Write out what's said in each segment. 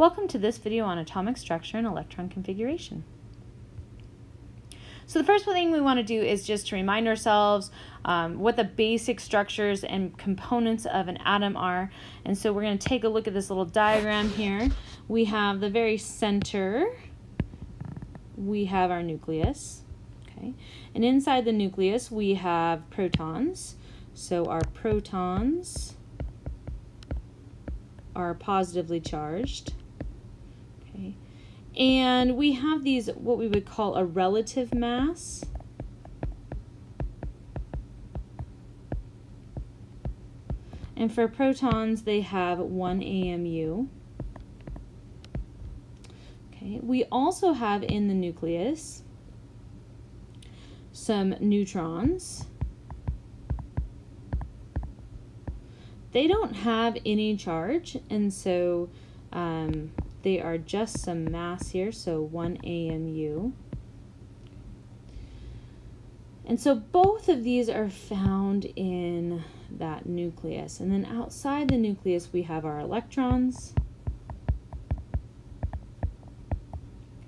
Welcome to this video on atomic structure and electron configuration. So the first thing we want to do is just to remind ourselves um, what the basic structures and components of an atom are. And so we're going to take a look at this little diagram here. We have the very center, we have our nucleus. Okay, and inside the nucleus we have protons. So our protons are positively charged. And we have these, what we would call a relative mass. And for protons, they have 1 AMU. Okay. We also have in the nucleus some neutrons. They don't have any charge, and so um, they are just some mass here, so 1 AMU. And so both of these are found in that nucleus. And then outside the nucleus, we have our electrons.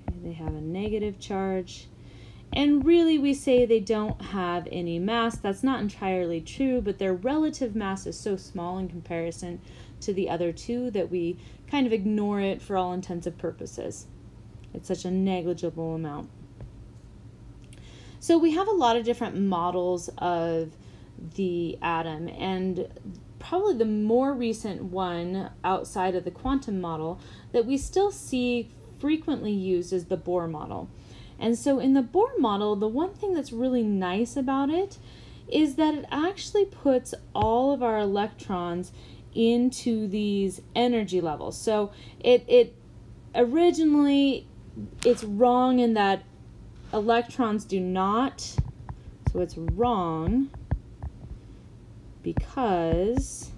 Okay, they have a negative charge. And really, we say they don't have any mass. That's not entirely true, but their relative mass is so small in comparison to the other two that we kind of ignore it for all intents intensive purposes. It's such a negligible amount. So we have a lot of different models of the atom, and probably the more recent one outside of the quantum model that we still see frequently used is the Bohr model. And so in the Bohr model, the one thing that's really nice about it is that it actually puts all of our electrons into these energy levels. So it it originally it's wrong in that electrons do not so it's wrong because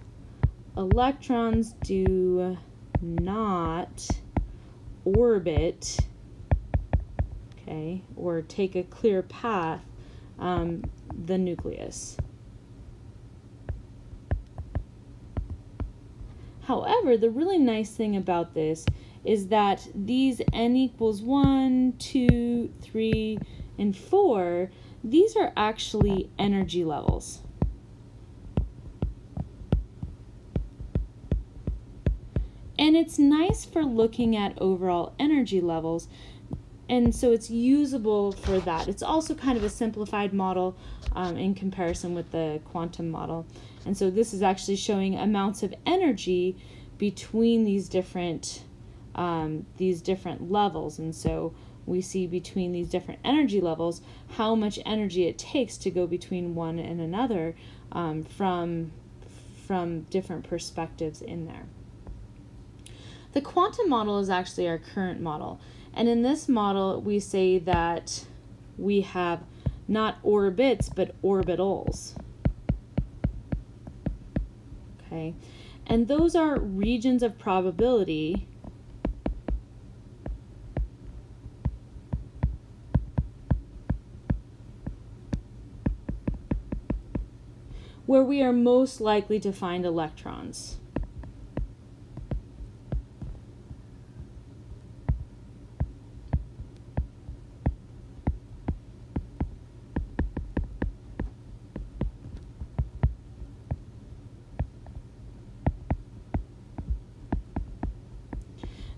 electrons do not orbit okay, or take a clear path, um, the nucleus. However, the really nice thing about this is that these n equals 1, 2, 3, and 4, these are actually energy levels. And it's nice for looking at overall energy levels and so it's usable for that. It's also kind of a simplified model um, in comparison with the quantum model. And so this is actually showing amounts of energy between these different um, these different levels. And so we see between these different energy levels how much energy it takes to go between one and another um, from from different perspectives in there. The quantum model is actually our current model. And in this model, we say that we have not orbits, but orbitals. Okay, and those are regions of probability where we are most likely to find electrons.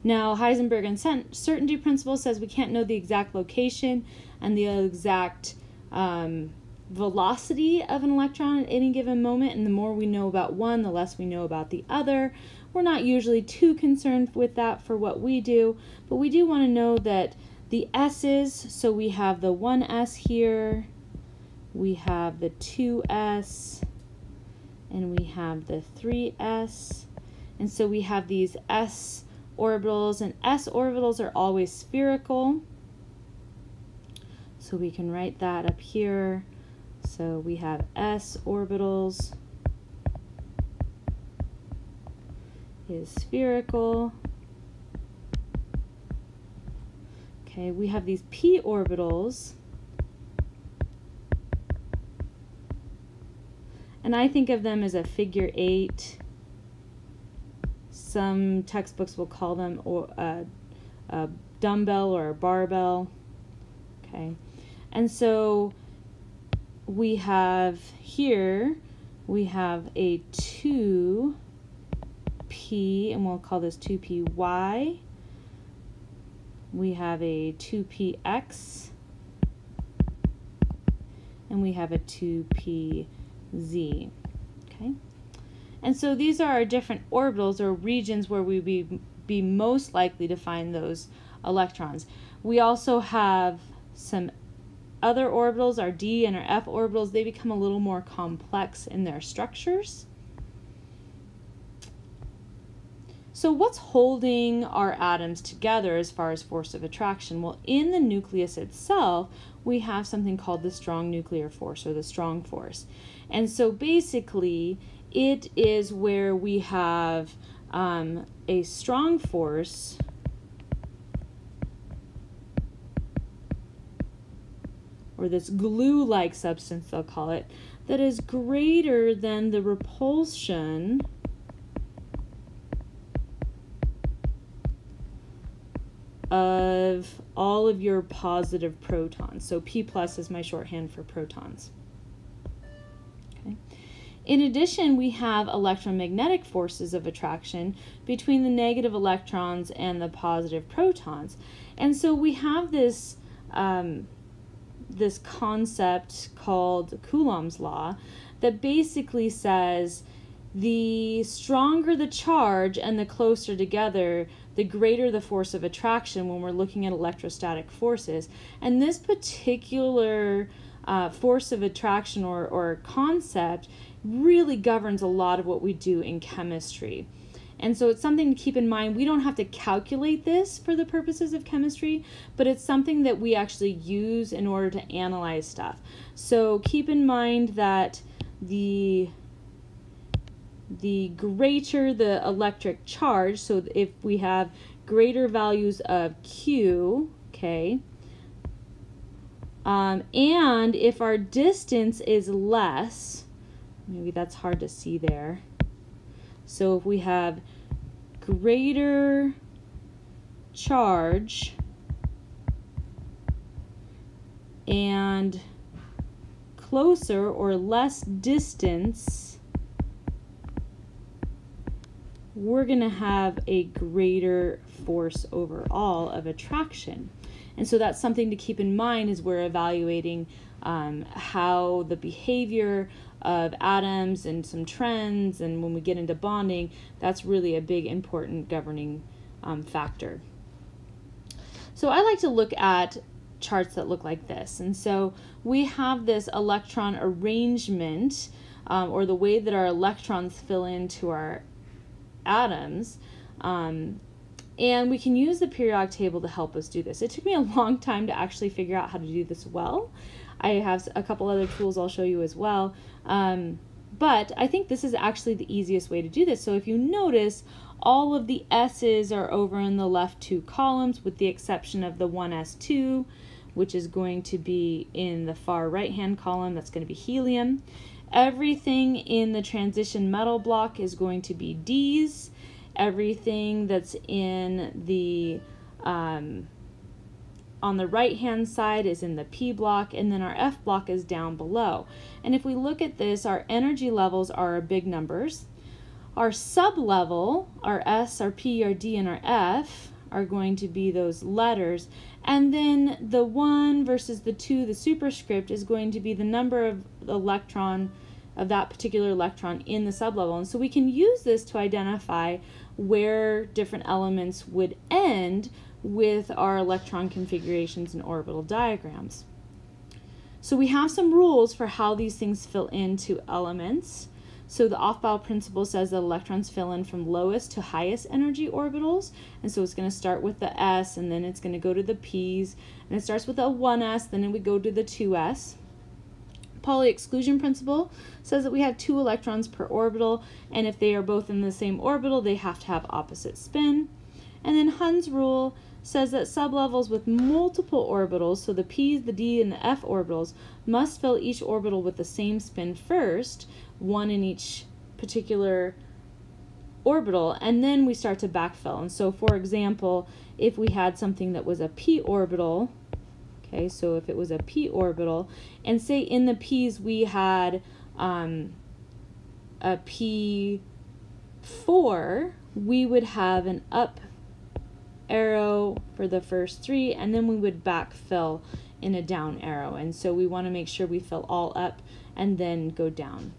Now, Heisenberg uncertainty principle says we can't know the exact location and the exact um, velocity of an electron at any given moment, and the more we know about one, the less we know about the other. We're not usually too concerned with that for what we do, but we do want to know that the S's, so we have the 1S here, we have the 2S, and we have the 3S. And so we have these S orbitals, and s orbitals are always spherical. So we can write that up here. So we have s orbitals is spherical. Okay, we have these p orbitals. And I think of them as a figure eight some textbooks will call them a, uh, a dumbbell or a barbell. Okay, and so we have here we have a 2p and we'll call this 2py we have a 2px and we have a 2pz okay and so these are our different orbitals or regions where we be be most likely to find those electrons we also have some other orbitals our d and our f orbitals they become a little more complex in their structures So what's holding our atoms together as far as force of attraction? Well, in the nucleus itself, we have something called the strong nuclear force or the strong force. And so basically, it is where we have um, a strong force or this glue-like substance, they'll call it, that is greater than the repulsion of all of your positive protons. So P plus is my shorthand for protons. In addition, we have electromagnetic forces of attraction between the negative electrons and the positive protons. And so we have this, um, this concept called Coulomb's law that basically says the stronger the charge and the closer together, the greater the force of attraction when we're looking at electrostatic forces. And this particular uh, force of attraction or, or concept really governs a lot of what we do in chemistry. And so it's something to keep in mind. We don't have to calculate this for the purposes of chemistry, but it's something that we actually use in order to analyze stuff. So keep in mind that the the greater the electric charge, so if we have greater values of Q, okay, um, and if our distance is less, maybe that's hard to see there. So if we have greater charge and closer or less distance we're going to have a greater force overall of attraction. And so that's something to keep in mind as we're evaluating um, how the behavior of atoms and some trends, and when we get into bonding, that's really a big important governing um, factor. So I like to look at charts that look like this. And so we have this electron arrangement um, or the way that our electrons fill into our atoms. Um, and we can use the periodic table to help us do this. It took me a long time to actually figure out how to do this well. I have a couple other tools I'll show you as well. Um, but I think this is actually the easiest way to do this. So if you notice, all of the S's are over in the left two columns with the exception of the 1S2, which is going to be in the far right-hand column. That's going to be helium. Everything in the transition metal block is going to be D's. Everything that's in the um, on the right hand side is in the P block and then our F block is down below. And if we look at this, our energy levels are our big numbers. Our sub-level, our S, our P, our D, and our F are going to be those letters. And then the 1 versus the 2, the superscript, is going to be the number of electron of that particular electron in the sublevel. And so we can use this to identify where different elements would end with our electron configurations and orbital diagrams. So we have some rules for how these things fill into elements. So the Aufbau principle says that electrons fill in from lowest to highest energy orbitals. And so it's going to start with the S, and then it's going to go to the P's. And it starts with a 1S, then it would go to the 2S. Pauli exclusion principle says that we have two electrons per orbital, and if they are both in the same orbital, they have to have opposite spin. And then Hund's rule says that sublevels with multiple orbitals, so the p, the d, and the f orbitals, must fill each orbital with the same spin first, one in each particular orbital and then we start to backfill. And so for example, if we had something that was a p orbital, okay, so if it was a p orbital, and say in the p's we had um, a p4, we would have an up arrow for the first three, and then we would backfill in a down arrow. And so we want to make sure we fill all up and then go down.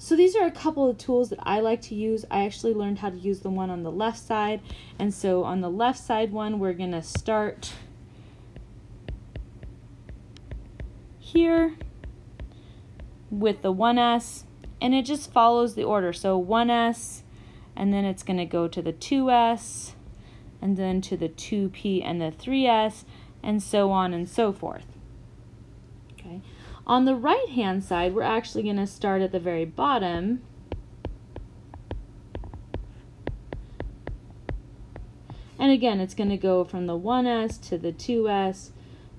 So these are a couple of tools that I like to use. I actually learned how to use the one on the left side. And so on the left side one, we're going to start here with the 1S and it just follows the order. So 1S and then it's going to go to the 2S and then to the 2P and the 3S and so on and so forth. Okay. On the right hand side, we're actually going to start at the very bottom And again, it's going to go from the 1s to the 2s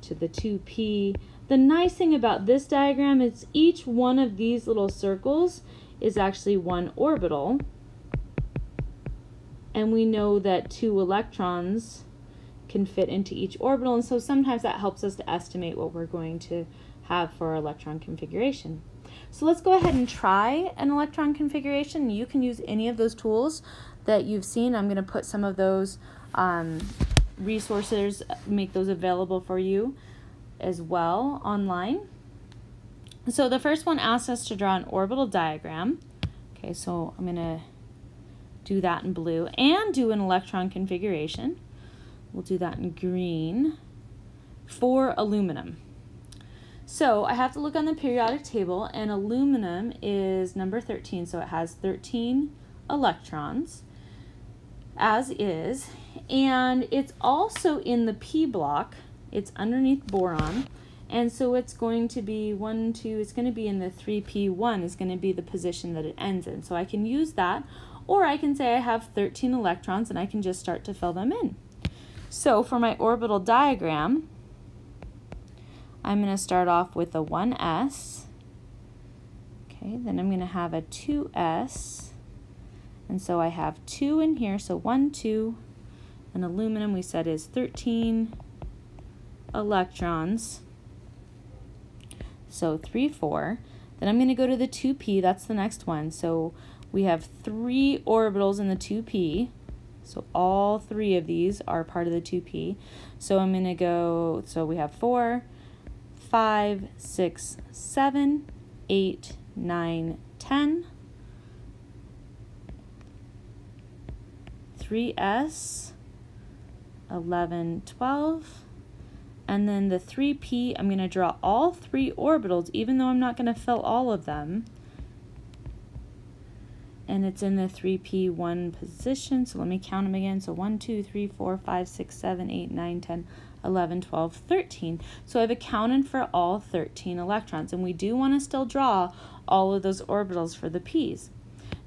to the 2p. The nice thing about this diagram is each one of these little circles is actually one orbital. And we know that two electrons can fit into each orbital. And so sometimes that helps us to estimate what we're going to have for our electron configuration. So let's go ahead and try an electron configuration. You can use any of those tools that you've seen. I'm going to put some of those um, resources, make those available for you as well online. So the first one asks us to draw an orbital diagram. Okay, so I'm going to do that in blue and do an electron configuration. We'll do that in green for aluminum. So I have to look on the periodic table and aluminum is number 13, so it has 13 electrons as is and it's also in the P block it's underneath boron and so it's going to be 1, 2, it's going to be in the 3p1 is going to be the position that it ends in. So I can use that or I can say I have 13 electrons and I can just start to fill them in. So for my orbital diagram, I'm going to start off with a 1s. Okay, then I'm going to have a 2s. And so I have 2 in here, so 1, 2. And aluminum we said is 13 electrons. So 3, 4. Then I'm going to go to the 2p, that's the next one. So we have three orbitals in the 2p. So all three of these are part of the 2p. So I'm going to go, so we have 4, 5, 6, 7, 8, 9, 10. 3s, 11, 12, and then the 3p, I'm going to draw all three orbitals, even though I'm not going to fill all of them. And it's in the 3p1 position, so let me count them again. So 1, 2, 3, 4, 5, 6, 7, 8, 9, 10, 11, 12, 13. So I've accounted for all 13 electrons, and we do want to still draw all of those orbitals for the p's.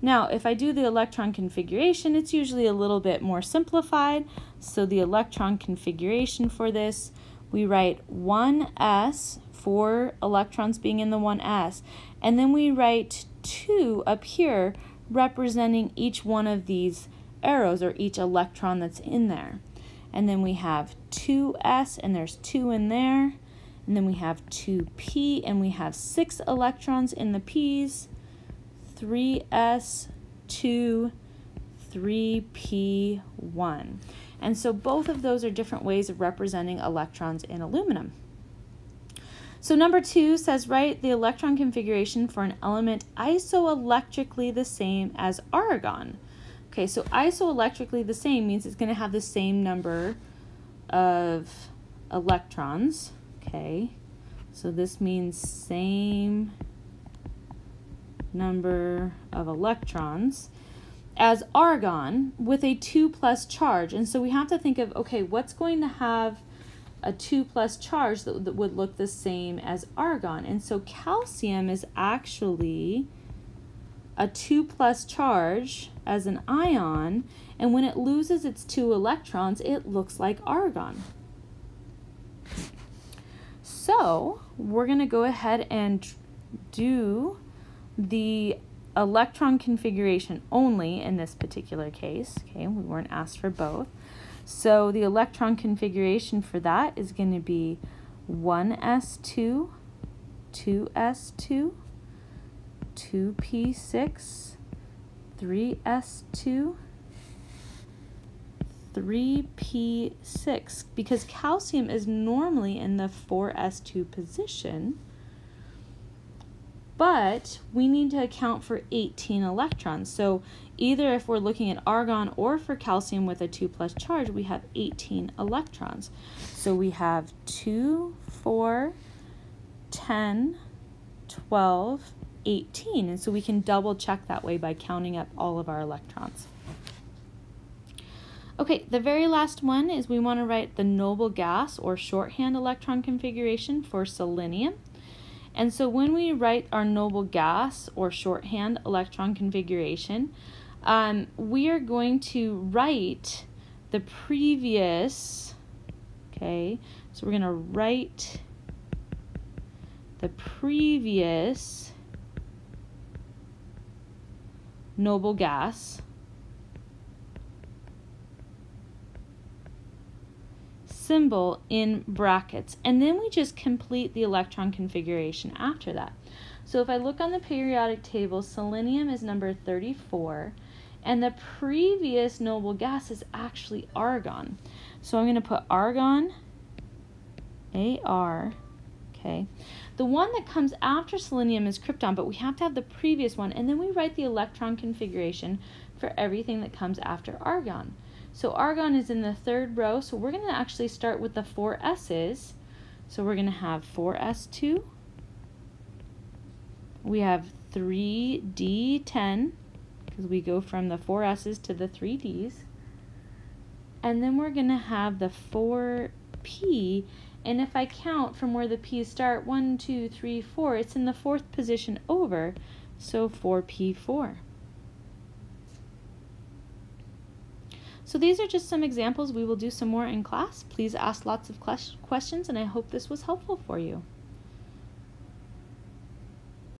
Now, if I do the electron configuration, it's usually a little bit more simplified. So the electron configuration for this, we write 1s for electrons being in the 1s, and then we write 2 up here representing each one of these arrows or each electron that's in there. And then we have 2s, and there's 2 in there. And then we have 2p, and we have 6 electrons in the p's. 3s, 2, 3p1. And so both of those are different ways of representing electrons in aluminum. So number two says write the electron configuration for an element isoelectrically the same as argon. Okay, so isoelectrically the same means it's going to have the same number of electrons. Okay, so this means same number of electrons as argon with a 2 plus charge. And so we have to think of, okay, what's going to have a 2 plus charge that, that would look the same as argon? And so calcium is actually a 2 plus charge as an ion, and when it loses its two electrons, it looks like argon. So we're going to go ahead and do the electron configuration only in this particular case. Okay, we weren't asked for both. So the electron configuration for that is going to be 1s2, 2s2, 2p6, 3s2, 3p6 because calcium is normally in the 4s2 position but we need to account for 18 electrons. So either if we're looking at argon or for calcium with a 2 plus charge, we have 18 electrons. So we have 2, 4, 10, 12, 18. And so we can double check that way by counting up all of our electrons. Okay, the very last one is we want to write the noble gas or shorthand electron configuration for selenium. And so when we write our noble gas or shorthand electron configuration, um, we are going to write the previous, okay, so we're going to write the previous noble gas symbol in brackets. And then we just complete the electron configuration after that. So if I look on the periodic table, selenium is number 34, and the previous noble gas is actually argon. So I'm going to put argon, AR, okay. The one that comes after selenium is krypton, but we have to have the previous one, and then we write the electron configuration for everything that comes after argon. So argon is in the third row, so we're going to actually start with the four S's. So we're going to have 4s2. We have 3d10, because we go from the four S's to the three D's. And then we're going to have the 4p, and if I count from where the p's start, 1, 2, 3, 4, it's in the fourth position over, so 4p4. So these are just some examples. We will do some more in class. Please ask lots of questions and I hope this was helpful for you.